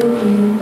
you.